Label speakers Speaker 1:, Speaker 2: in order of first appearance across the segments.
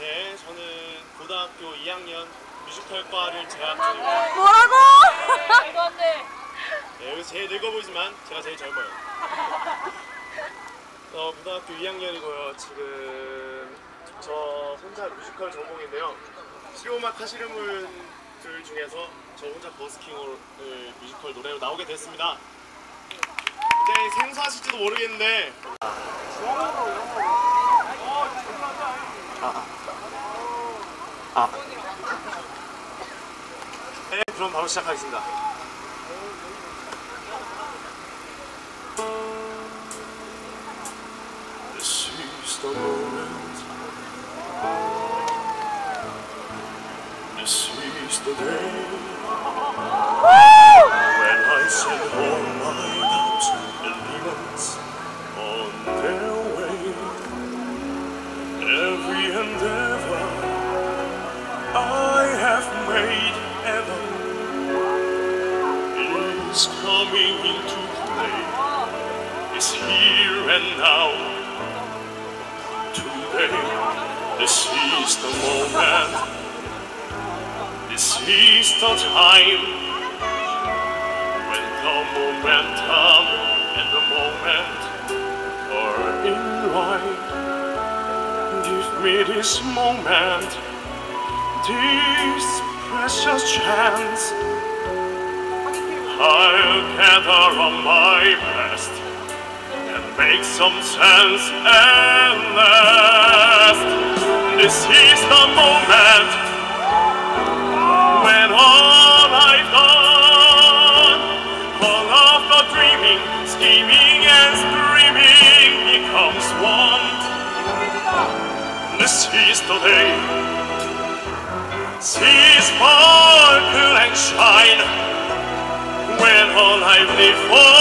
Speaker 1: 네, 저는 고등학교 2학년 뮤지컬과를 재학 중입니다.
Speaker 2: 뭐라고?
Speaker 3: 말도 안 돼.
Speaker 1: 네, 여기서 제일 늙어 보이지만 제가 제일 젊어요. 어, 고등학교 2학년이고요. 지금 저 혼자 뮤지컬 전공인데요. 실용음악 하시는 분들 중에서 저 혼자 버스킹을 뮤지컬 노래로 나오게 됐습니다. 이제 생소하실지도 모르겠는데 그럼 바로 시작하겠습니다. Is coming into play. Is here and now. Today, this is the moment. This is the time when the momentum and the moment are in line. Give me this moment, this precious chance. I'll gather on my best and make some sense at last. This is the moment when all I've done, all of the dreaming, scheming, and screaming becomes one. This is the day. See sparkle and shine all I've lived for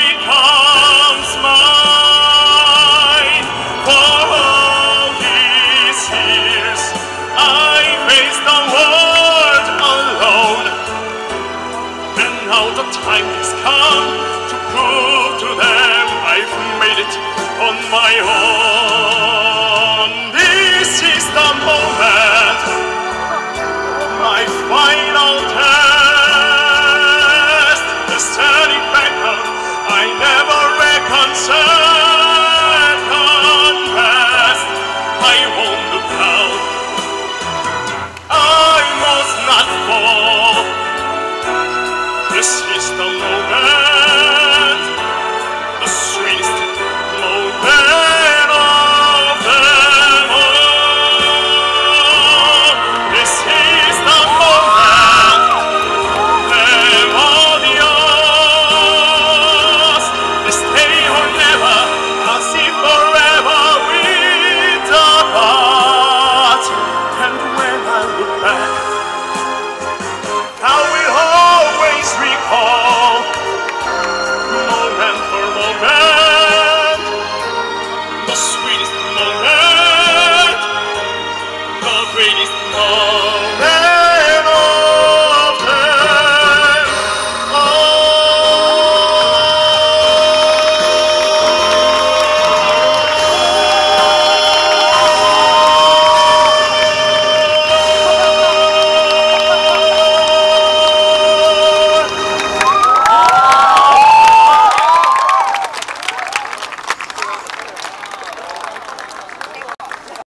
Speaker 1: becomes mine. For all these years, I faced the world alone, and now the time has come to prove to them I've made it on my own. Isso ist der